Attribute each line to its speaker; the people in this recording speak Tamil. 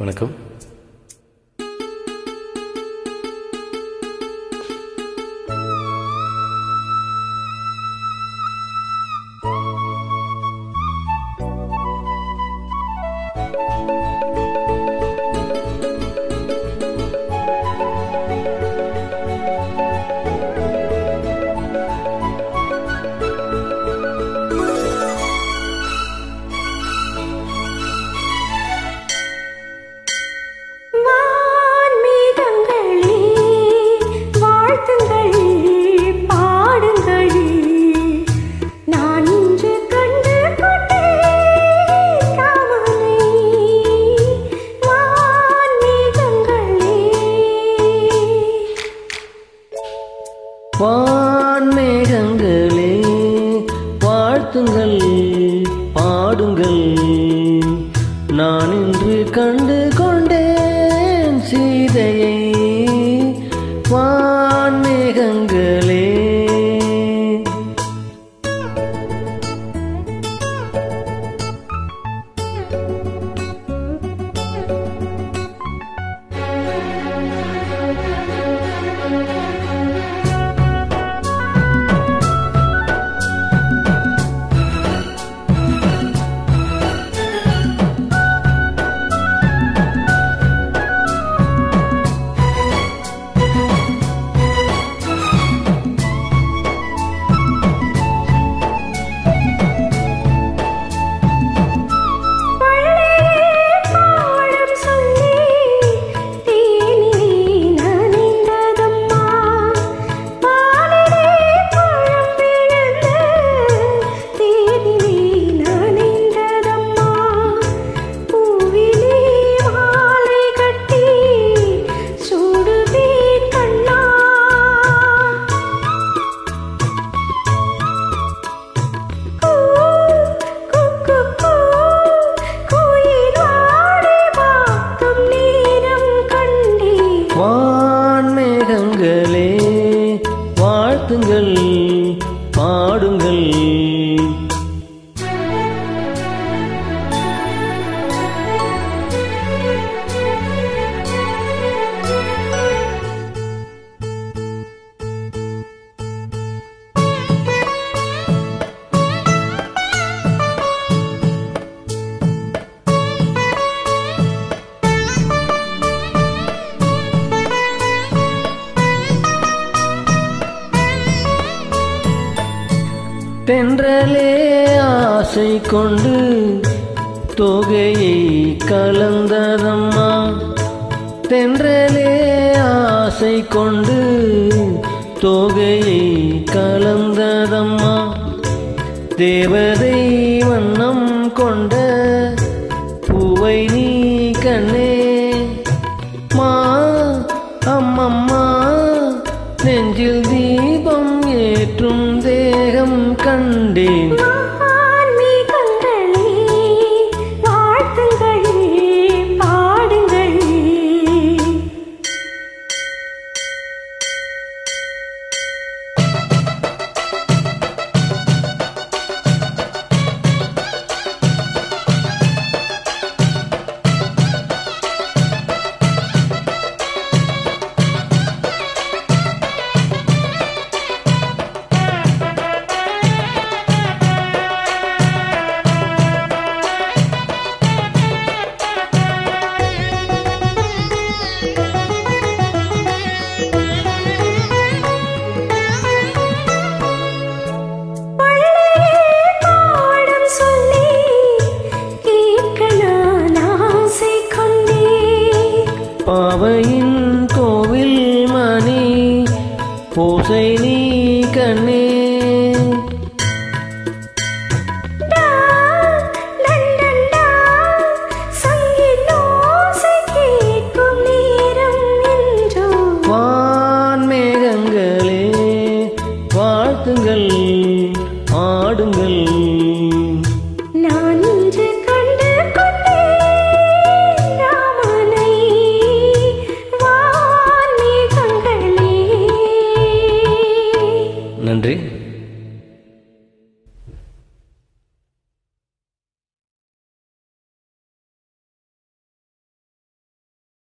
Speaker 1: வணக்கம்.
Speaker 2: வாழ்த்துங்கள் பாடுங்கள். நான் இன்று கண்டு
Speaker 1: பாருங்கள் தென்றலே ஆசை கொண்டு தொகையை கலந்ததம்மா. தென்றலே ஆசை கொண்டு தொகையை கலந்ததம்மா. தேவதை வண்ணம் கொண்ட பூவை நீ கண்ணே
Speaker 2: பாவையின் கோவில் மணி
Speaker 1: பூசை